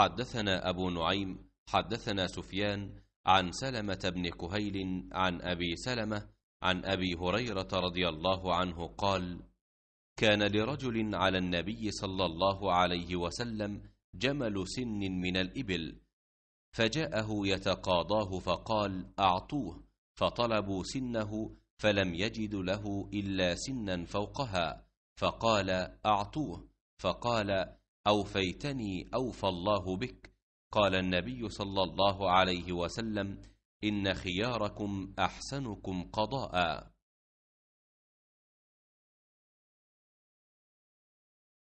حدثنا أبو نعيم حدثنا سفيان عن سلمة بن كهيل عن أبي سلمة عن أبي هريرة رضي الله عنه قال كان لرجل على النبي صلى الله عليه وسلم جمل سن من الإبل فجاءه يتقاضاه فقال أعطوه فطلبوا سنه فلم يجد له إلا سنا فوقها فقال أعطوه فقال أوفيتني أوفى الله بك. قال النبي صلى الله عليه وسلم إن خياركم أحسنكم قضاء.